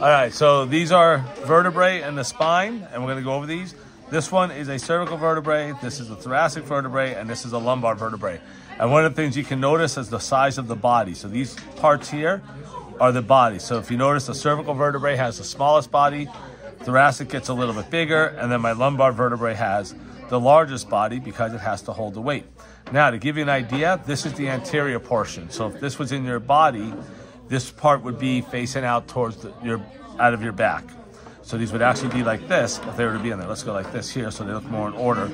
All right, so these are vertebrae and the spine, and we're going to go over these. This one is a cervical vertebrae, this is a thoracic vertebrae, and this is a lumbar vertebrae. And one of the things you can notice is the size of the body. So these parts here are the body. So if you notice, the cervical vertebrae has the smallest body, thoracic gets a little bit bigger, and then my lumbar vertebrae has the largest body because it has to hold the weight. Now, to give you an idea, this is the anterior portion. So if this was in your body, this part would be facing out towards the, your out of your back. So these would actually be like this if they were to be in there. Let's go like this here so they look more in order.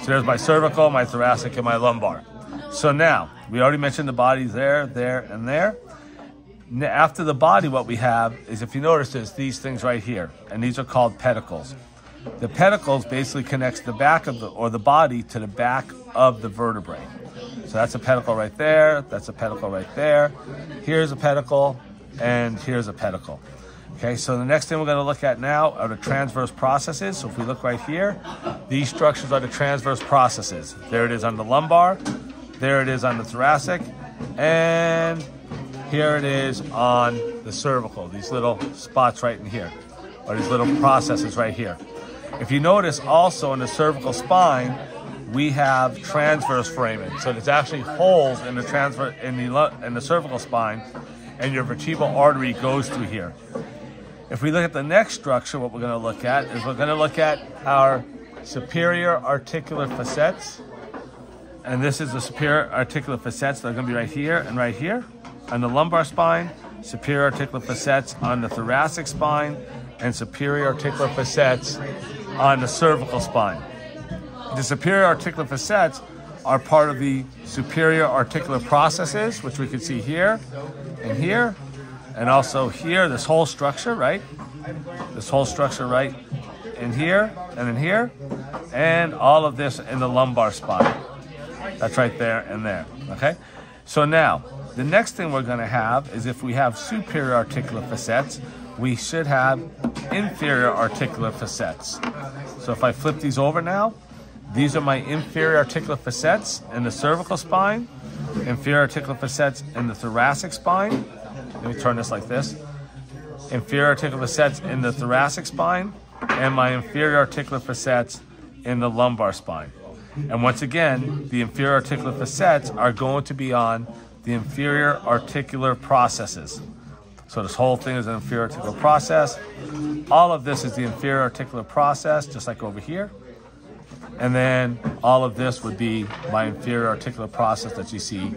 So there's my cervical, my thoracic, and my lumbar. So now, we already mentioned the bodies there, there, and there. After the body, what we have is, if you notice, is these things right here, and these are called pedicles. The pedicles basically connects the back of the, or the body to the back of the vertebrae. So that's a pedicle right there. That's a pedicle right there. Here's a pedicle, and here's a pedicle. Okay, so the next thing we're going to look at now are the transverse processes. So if we look right here, these structures are the transverse processes. There it is on the lumbar, there it is on the thoracic, and here it is on the cervical. These little spots right in here, or these little processes right here. If you notice also in the cervical spine, we have transverse foramen. So there's actually holes in the transfer in the in the cervical spine, and your vertebral artery goes through here. If we look at the next structure, what we're going to look at is we're going to look at our superior articular facets. And this is the superior articular facets that are going to be right here and right here on the lumbar spine, superior articular facets on the thoracic spine, and superior articular facets on the cervical spine. The superior articular facets are part of the superior articular processes, which we can see here and here, and also here, this whole structure, right? This whole structure right in here and in here, and all of this in the lumbar spine. That's right there and there, okay? So now, the next thing we're gonna have is if we have superior articular facets, we should have inferior articular facets. So if I flip these over now, these are my inferior articular facets in the cervical spine, inferior articular facets in the thoracic spine. Let me turn this like this. Inferior articular facets in the thoracic spine, and my inferior articular facets in the lumbar spine. And once again, the inferior articular facets are going to be on the inferior articular processes. So this whole thing is an inferior articular process. All of this is the inferior articular process, just like over here. And then all of this would be my inferior articular process that you see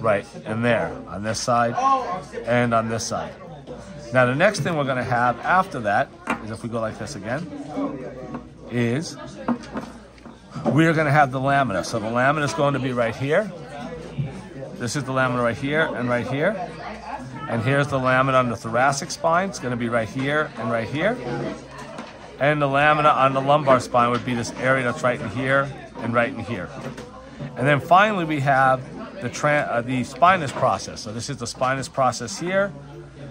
right in there on this side and on this side. Now the next thing we're going to have after that is if we go like this again, is we are going to have the lamina. So the lamina is going to be right here. This is the lamina right here and right here. And here's the lamina on the thoracic spine. It's going to be right here and right here. And the lamina on the lumbar spine would be this area that's right in here and right in here. And then finally we have the, uh, the spinous process. So this is the spinous process here.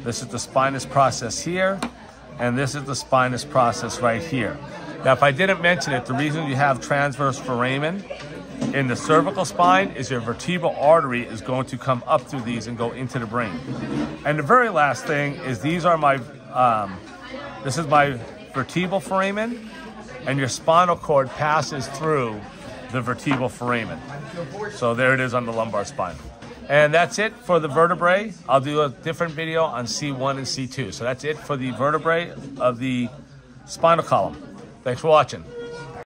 This is the spinous process here. And this is the spinous process right here. Now, if I didn't mention it, the reason you have transverse foramen in the cervical spine is your vertebral artery is going to come up through these and go into the brain. And the very last thing is these are my, um, this is my vertebral foramen, and your spinal cord passes through the vertebral foramen. So there it is on the lumbar spine. And that's it for the vertebrae. I'll do a different video on C1 and C2. So that's it for the vertebrae of the spinal column. Thanks for watching.